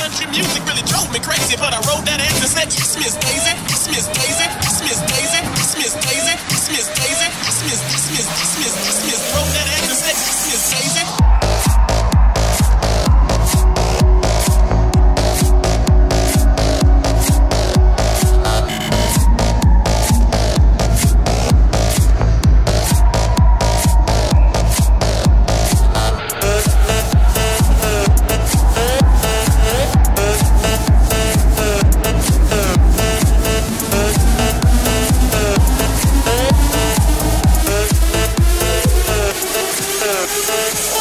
country music really drove me crazy, but I Oh,